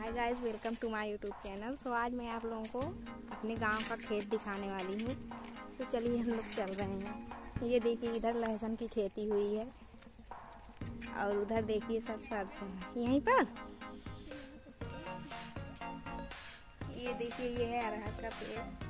Hi guys welcome to my YouTube channel so आज मैं आप लोगों को अपने गाँव का खेत दिखाने वाली हूँ। तो चलिए हम लोग चल रहे हैं। ये देखिए, इधर लहसुन की खेती हुई है। और उधर देखिए सब सरसों यहीं पर? ये देखिए, ये है अरहर का पेड़।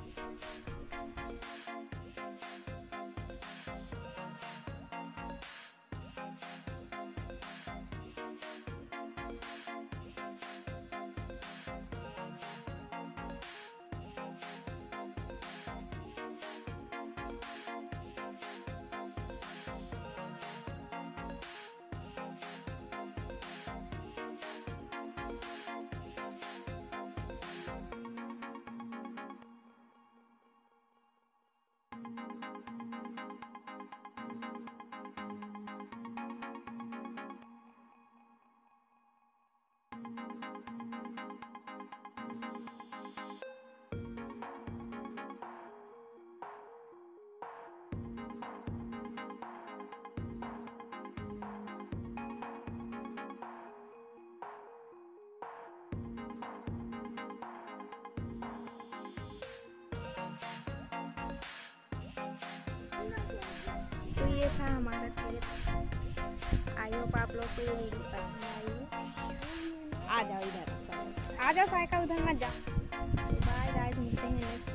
तो ये था हमारा खेत आई होप आप लोग को ये वीडियो पसंद आई हो आ जाओ इधर। आ जाओ साइकिल उधर मत जाओ बाय गाइस मिलते हैं नेक्स्ट